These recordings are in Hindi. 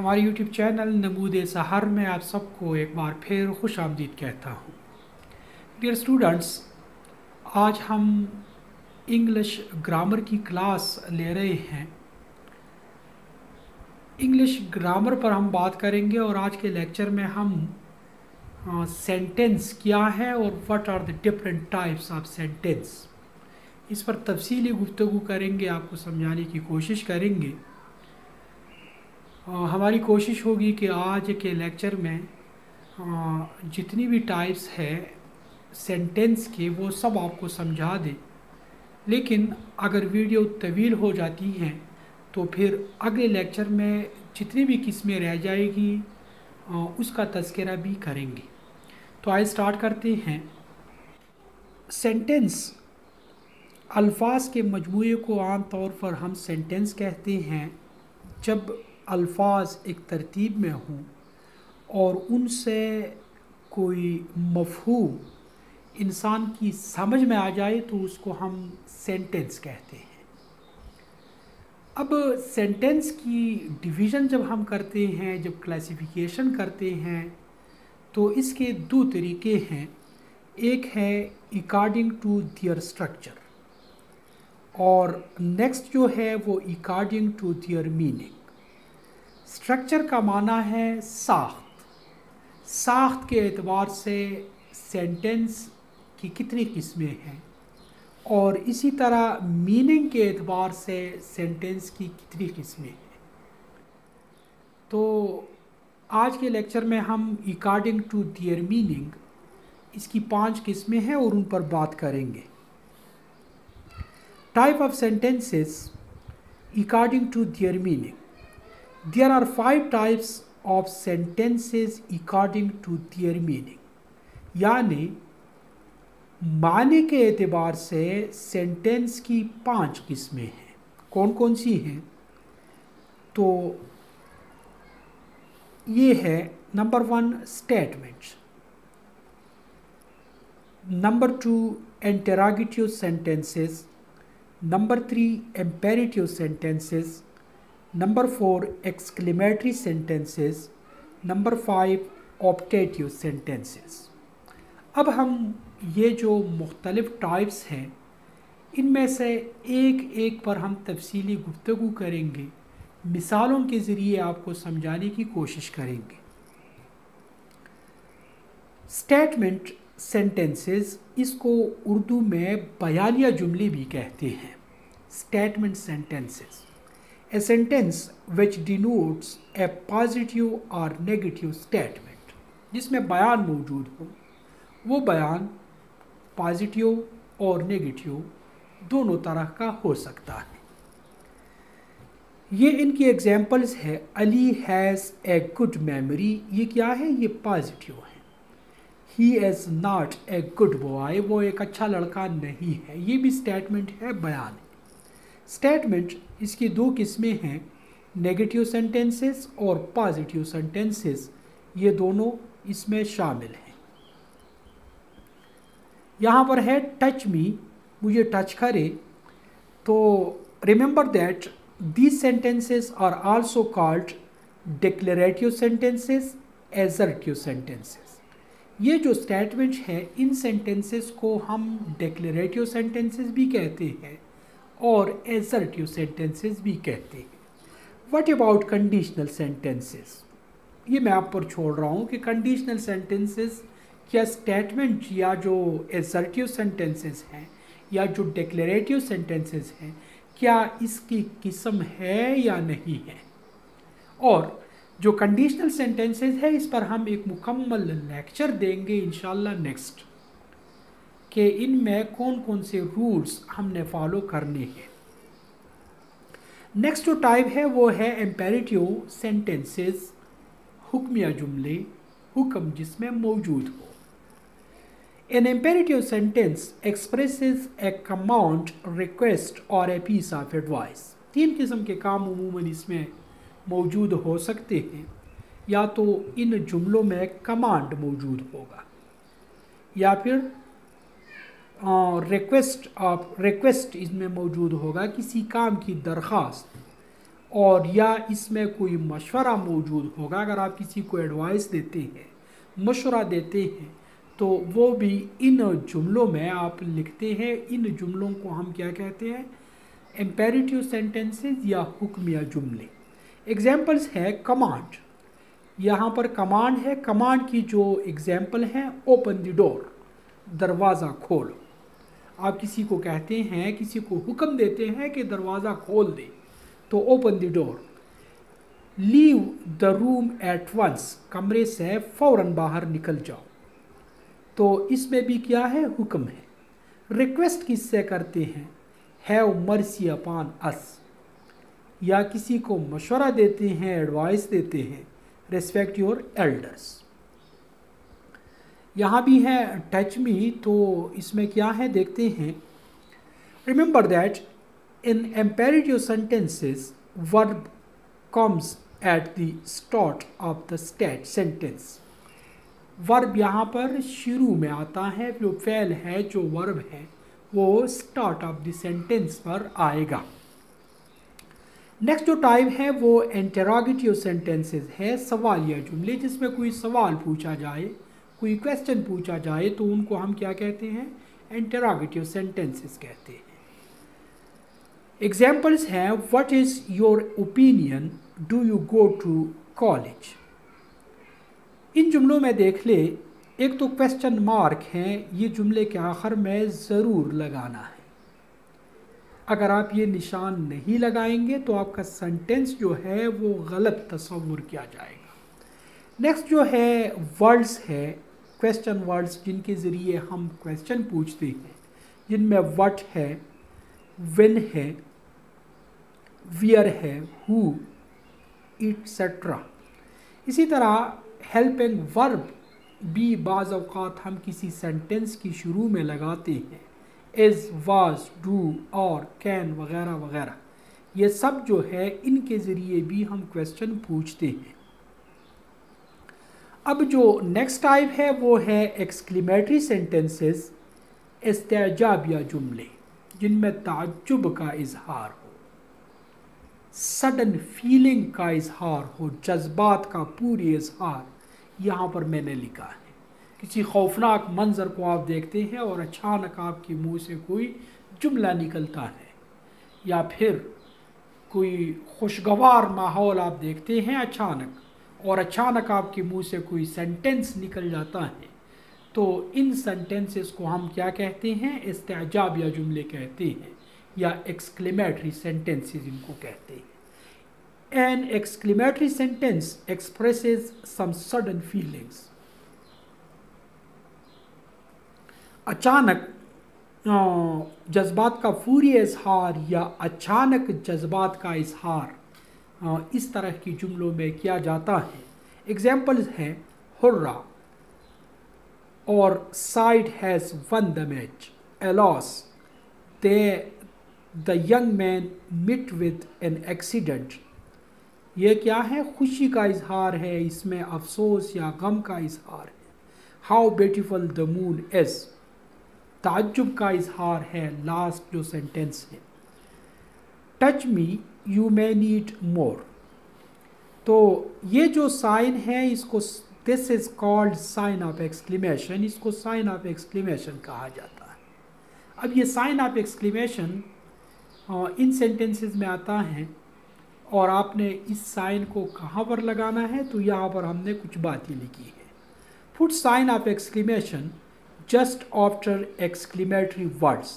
हमारे यूट्यूब चैनल नमूद सहार में आप सबको एक बार फिर खुश आमदीद कहता हूँ। डियर स्टूडेंट्स आज हम इंग्लिश ग्रामर की क्लास ले रहे हैं। इंग्लिश ग्रामर पर हम बात करेंगे और आज के लेक्चर में हम सेंटेंस क्या है और what are the different types of sentence इस पर तफसीली गुफ्तु करेंगे, आपको समझाने की कोशिश करेंगे। हमारी कोशिश होगी कि आज के लेक्चर में जितनी भी टाइप्स है सेंटेंस के, वो सब आपको समझा दें। लेकिन अगर वीडियो तवील हो जाती हैं तो फिर अगले लेक्चर में जितनी भी किस्में रह जाएगी उसका तस्करा भी करेंगे। तो आइए स्टार्ट करते हैं। सेंटेंस अल्फाज के मजमू को आम तौर पर हम सेंटेंस कहते हैं। जब अल्फाज एक तरतीब में हों और उनसे कोई मफहूम इंसान की समझ में आ जाए तो उसको हम सेंटेंस कहते हैं। अब सेंटेंस की डिवीज़न जब हम करते हैं, जब क्लासिफिकेशन करते हैं तो इसके दो तरीके हैं। एक है अकॉर्डिंग टू दियर स्ट्रक्चर और नेक्स्ट जो है वो according to their meaning structure का माना है साख्त। साख्त के एतबार से सेंटेंस की कितनी किस्में हैं और इसी तरह मीनिंग के एतबार से सेंटेंस की कितनी किस्में हैं। तो आज के लेक्चर में हम अकॉर्डिंग टू दियर मीनिंग इसकी पाँच किस्में हैं और उन पर बात करेंगे। Type of sentences according to their meaning There are five types of sentences according to their meaning. यानी, माने के एतबार से सेंटेंस की पाँच किस्में हैं। कौन कौन सी हैं? तो ये है number one statements number two interrogative sentences number three imperative sentences number four exclamatory sentences number five optative sentences अब हम ये जो मुख्तलिफ़ टाइप्स हैं, इनमें से एक एक पर हम तफसीली गुफ्तु करेंगे। मिसालों के ज़रिए आपको समझाने की कोशिश करेंगे। स्टेटमेंट सेंटेंसेस इसको उर्दू में बयानिया जुमले भी कहते हैं। Statement sentences a sentence which denotes a positive or negative statement, जिसमें बयान मौजूद हो, वो बयान पॉजिटिव और नेगेटिव दोनों तरह का हो सकता है। ये इनकी एग्जांपल्स है, Ali has a good memory ये क्या है? ये पॉजिटिव है। He is not a good boy वो एक अच्छा लड़का नहीं है, ये भी स्टेटमेंट है, बयान है। स्टेटमेंट, इसकी दो किस्में हैं नेगेटिव सेंटेंसेस और पॉजिटिव सेंटेंसेस ये दोनों इसमें शामिल हैं। यहाँ पर है टच मी मुझे टच करे। तो remember that these sentences are also called declarative sentences assertive sentences ये जो स्टेटमेंट है, इन सेंटेंसेस को हम डिक्लेरेटिव सेंटेंसेस भी कहते हैं। और एजर्टिव सेंटेंसेस भी कहते हैं। वट अबाउट कंडीशनल सेंटेंसेस ये मैं आप पर छोड़ रहा हूँ कि कंडीशनल सेंटेंसेस क्या स्टेटमेंट या जो एजर्टिव सेंटेंसेस हैं या जो डिक्लेरेटिव सेंटेंसेस हैं, क्या इसकी किस्म है या नहीं है? और जो कंडीशनल सेंटेंसेस है, इस पर हम एक मुकम्मल लेक्चर देंगे इन नेक्स्ट कि इनमें कौन कौन से रूल्स हमने फॉलो करने हैं। नेक्स्ट जो टाइप है वो है एम्पेरेटिव सेंटेंसेस हुक्मिया जुमले, हुक्म जिसमें मौजूद हो। An imperative sentence expresses a command request और ए पीस ऑफ़ एडवाइस तीन किस्म के काम अमूमन इसमें मौजूद हो सकते हैं। या तो इन जुमलों में कमांड मौजूद होगा, या फिर रिक्वेस्ट आप रिक्वेस्ट इसमें मौजूद होगा किसी काम की दरख्वास्त और या इसमें कोई मशवरा मौजूद होगा, अगर आप किसी को एडवाइस देते हैं, मशवरा देते हैं तो वो भी इन जुमलों में आप लिखते हैं। इन जुमलों को हम क्या कहते हैं? एम्पेरिटिव सेंटेंसेस या हुक्मिया जुमले। एग्जाम्पल्स है कमांड यहाँ पर कमांड है। कमांड की जो एग्ज़ाम्पल है ओपन द डोर दरवाज़ा खोलो। आप किसी को कहते हैं, किसी को हुक्म देते हैं कि दरवाज़ा खोल दे तो open the door leave the room at once कमरे से फ़ौर बाहर निकल जाओ। तो इसमें भी क्या है? हुक्म है। रिक्वेस्ट किससे करते हैं? हैव मर्सी अपान अस या किसी को मशवरा देते हैं एडवाइस देते हैं रेस्पेक्ट योर एल्डर्स यहाँ भी है टच मी तो इसमें क्या है, देखते हैं। Remember that in imperative sentences verb comes at the start of the state sentence verb यहाँ पर शुरू में आता है, जो फैल है, जो वर्ब है, वो स्टार्ट ऑफ़ द सेंटेंस पर आएगा। नेक्स्ट जो टाइप है, वो इंटरोगेटिव सेंटेंसेस है सवालिया जुमले, जिसमें कोई सवाल पूछा जाए कोई क्वेश्चन पूछा जाए तो उनको हम क्या कहते हैं? इंटरोगेटिव सेंटेंसेस कहते हैं। एग्जाम्पल्स हैं what is your opinion do you go to college इन जुमलों में देख ले, एक तो क्वेश्चन मार्क हैं, ये जुमले के आखिर में ज़रूर लगाना है। अगर आप ये निशान नहीं लगाएँगे तो आपका सेंटेंस जो है, वो गलत तस्वुर किया जाएगा। नेक्स्ट जो है वर्ड्स है क्वेश्चन वर्ड्स जिनके ज़रिए हम क्वेश्चन पूछते हैं। जिनमें वट है विन है वियर है हु इट्सट्रा इसी तरह हेल्पिंग वर्ब भी बाज़ अवत हम किसी सेंटेंस की शुरू में लगाते हैं। इज़ वाज डू और कैन वगैरह वगैरह। ये सब जो है, इनके ज़रिए भी हम क्वेश्चन पूछते हैं। अब जो नेक्स्ट टाइप है, वो है एक्सक्लीमेटरी सेंटेंसेस इस्तेजाबिया जुमले जिनमें ताजुब का इजहार हो। सडन फीलिंग का इजहार हो, जज्बात का पूरी इजहार, यहाँ पर मैंने लिखा है। किसी खौफनाक मंज़र को आप देखते हैं और अचानक आपके मुँह से कोई जुमला निकलता है। या फिर कोई खुशगवार माहौल आप देखते हैं अचानक। और अचानक आपके मुँह से कोई सेंटेंस निकल जाता है तो इन सेंटेंसेस को हम क्या कहते हैं इस्तेजाब या जुमले कहते हैं, या एक्सक्लेमेटरी सेंटेंसेस इनको कहते हैं an exclamatory sentence expresses some sudden feelings. अचानक जज्बात का पूरी इजहार या अचानक जज्बात का इजहार इस तरह की जुमलों में किया जाता है। एग्जाम्पल्स हैं हुर्रा और side has won the match, alas. The the young man met with an accident. ये क्या है? खुशी का इजहार है, इसमें अफसोस या गम का इजहार है। How beautiful the moon is ताज्जुब का इजहार है लास्ट जो सेंटेंस है। Touch me, you may need more. तो ये जो साइन है, इसको this is called sign of exclamation इसको साइन ऑफ़ एक्सक्लेमेशन कहा जाता है। अब ये साइन ऑफ़ एक्सक्लेमेशन इन सेंटेंसेस में आता है, और आपने इस साइन को कहाँ पर लगाना है तो यहाँ पर हमने कुछ बातें लिखी है। Put sign of exclamation just after exclamatory words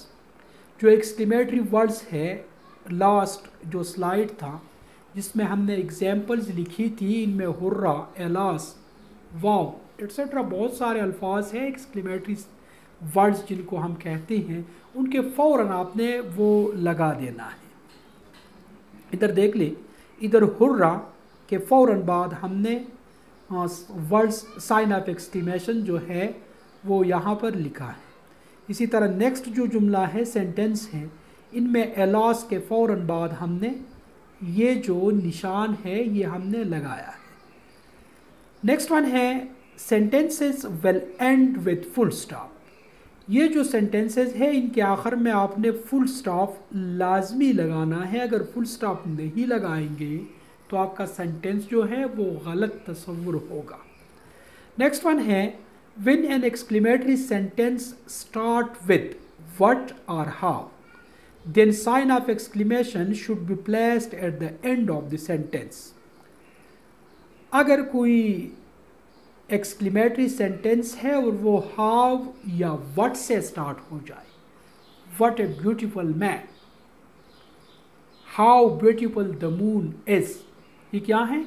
जो एक्सक्लेमेटरी वर्ड्स है लास्ट जो स्लाइड था, जिसमें हमने एग्जाम्पल्स लिखी थी, इनमें हुर्रा, एलास, वाव एट्सट्रा बहुत सारे अल्फाज हैं एक्सक्लेमेटरी वर्ड्स जिनको हम कहते हैं, उनके फ़ौर आपने वो लगा देना है। इधर देख ले, इधर हुर्रा के फ़ौर बाद हमने वर्ड्स साइन ऑफ़ एक्सटीमेशन जो है, वो यहाँ पर लिखा है। इसी तरह नेक्स्ट जो जुमला है सेंटेंस है इनमें एलॉस के फ़ौर बाद हमने ये जो निशान है, ये हमने लगाया है। नेक्स्ट वन है sentences will end with full stop ये जो सेंटेंसेस है, इनके आखिर में आपने फुल स्टॉप लाजमी लगाना है। अगर फुल स्टॉप नहीं लगाएँगे तो आपका सेंटेंस जो है, वो गलत तस्वुर होगा। नेक्स्ट वन है when an exclamatory sentence start with what और how then sign of exclamation should be placed at the end of the sentence अगर कोई एक्सक्लेमेटरी सेंटेंस है और वो हाउ या वट से स्टार्ट हो जाए what a beautiful man how beautiful the moon is ये क्या है?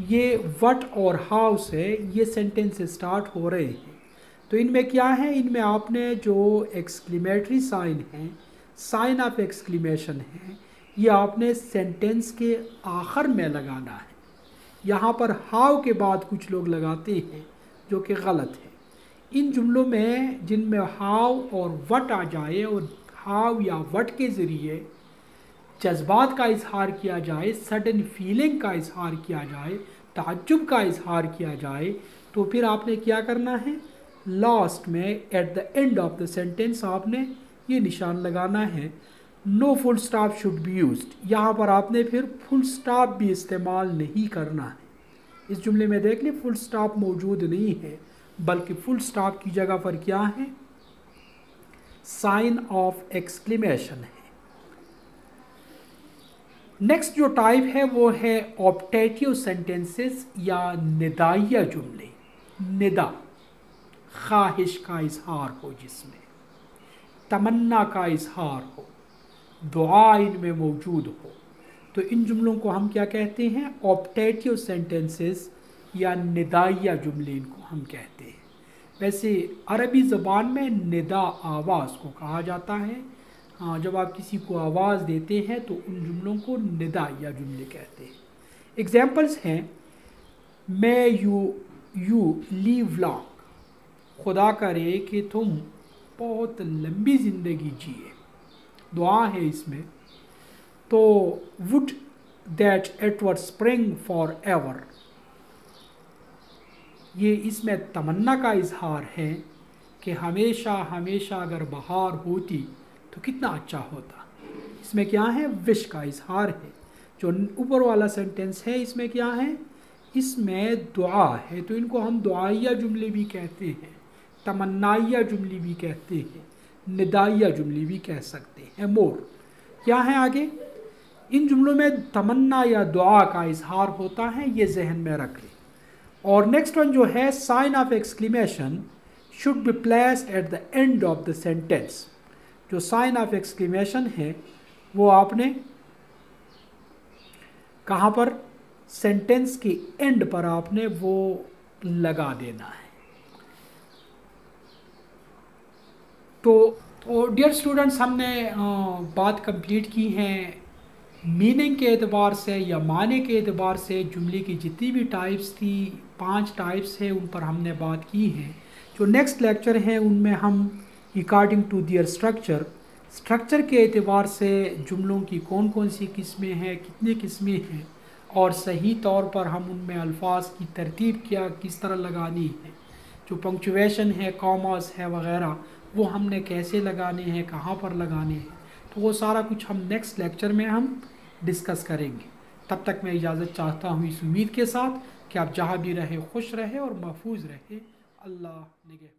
ये वट और हाउ से ये सेंटेंस स्टार्ट हो रहे हैं। तो इनमें क्या है? इनमें आपने जो एक्सक्लेमेटरी साइन है साइन ऑफ़ एक्सक्लेमेशन है। ये आपने सेंटेंस के आखिर में लगाना है। यहाँ पर हाव के बाद कुछ लोग लगाते हैं, जो कि गलत है। इन जुमलों में, जिनमें हाव और वट आ जाए और हाव या वट के ज़रिए जज्बात का इजहार किया जाए, सडन फीलिंग का इजहार किया जाए, ताज्जुब का इजहार किया जाए तो फिर आपने क्या करना है? लास्ट में, at the end of the sentence आपने ये निशान लगाना है। No full stop should be use यहाँ पर आपने फिर फुल स्टॉप भी इस्तेमाल नहीं करना है। इस जुमले में देख लें फुल स्टॉप मौजूद नहीं है, बल्कि फुल स्टॉप की जगह पर क्या है? साइन ऑफ़ एक्सक्लेमेशन है। नेक्स्ट जो टाइप है, वो है ऑप्टेटिव सेंटेंसेस या निदाइया जुमले। निदा, ख्वाहिश का इजहार हो जिसमें। तमन्ना का इजहार हो दुआ इनमें मौजूद हो। तो इन जुमलों को हम क्या कहते हैं? ऑप्टेटिव सेंटेंसेस या निदाइया जुमले इनको हम कहते हैं। वैसे अरबी ज़बान में निदा आवाज़ को कहा जाता है। हाँ जब आप किसी को आवाज़ देते हैं तो उन जुमलों को निदाइया जुमले कहते हैं। एग्ज़ाम्पल्स हैं, मैं यू यू, लीव लॉन्ग खुदा करे कि तुम बहुत लंबी ज़िंदगी जिए। दुआ है इसमें। तो would that it were spring forever ये इसमें तमन्ना का इजहार है कि हमेशा हमेशा अगर बहार होती तो कितना अच्छा होता। इसमें क्या है? विश का इजहार है। जो ऊपर वाला सेंटेंस है, इसमें क्या है? इसमें दुआ है। तो इनको हम दुआया जुमले भी कहते हैं। तमन्नाइया जुमली भी कहते हैं, निदाइया जुमली भी कह सकते हैं। मोर, क्या है आगे? इन जुमलों में तमन्ना या दुआ का इजहार होता है, ये जहन में रख लें। और नेक्स्ट वन जो है sign of exclamation should be placed at the end of the sentence जो साइन ऑफ़ एक्सक्लेमेशन है, वो आपने कहाँ पर? सेंटेंस के एंड पर आपने वो लगा देना है। तो तो डियर स्टूडेंट्स हमने बात कंप्लीट की है मीनिंग के एतबार से या माने के एतबार से जुमले की जितनी भी टाइप्स थी, पाँच टाइप्स है, उन पर हमने बात की है। जो नेक्स्ट लेक्चर है, उनमें हम according to their structure structure के एतबार से जुमलों की कौन कौन सी किस्में हैं, कितनी किस्में हैं, और सही तौर पर हम उनमें अल्फाज की तरतीब क्या, किस तरह लगानी है, जो पंक्चुएशन है कॉमर्स है, वगैरह वो हमने कैसे लगाने हैं, कहाँ पर लगाने हैं। तो वो सारा कुछ हम नेक्स्ट लेक्चर में हम डिस्कस करेंगे। तब तक मैं इजाज़त चाहता हूँ इस उम्मीद के साथ कि आप जहाँ भी रहें, खुश रहें और महफूज रहे। अल्लाह निगहबान